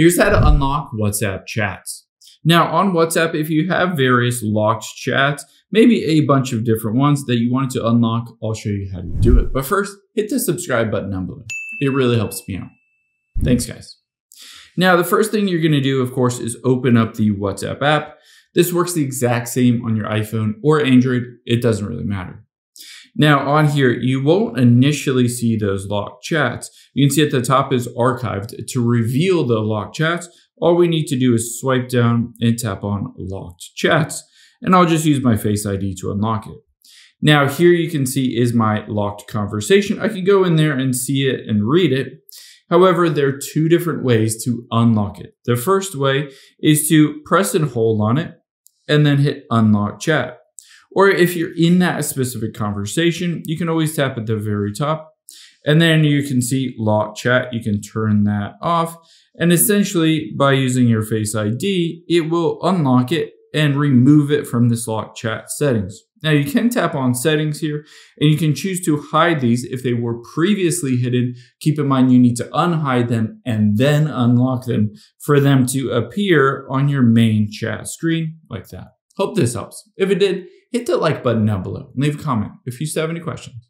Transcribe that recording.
Here's how to unlock WhatsApp chats. Now on WhatsApp, if you have various locked chats, maybe a bunch of different ones that you wanted to unlock, I'll show you how to do it. But first, hit the subscribe button down below. It really helps me out. Thanks guys. Now, the first thing you're gonna do, of course, is open up the WhatsApp app. This works the exact same on your iPhone or Android. It doesn't really matter. Now on here, you won't initially see those locked chats. You can see at the top is archived. To reveal the locked chats, all we need to do is swipe down and tap on locked chats. And I'll just use my Face ID to unlock it. Now here you can see is my locked conversation. I can go in there and see it and read it. However, there are two different ways to unlock it. The first way is to press and hold on it and then hit unlock chat. Or if you're in that specific conversation, you can always tap at the very top and then you can see lock chat. You can turn that off. And essentially by using your face ID, it will unlock it and remove it from this lock chat settings. Now you can tap on settings here and you can choose to hide these if they were previously hidden. Keep in mind you need to unhide them and then unlock them for them to appear on your main chat screen like that. Hope this helps. If it did, hit the like button down below and leave a comment if you still have any questions.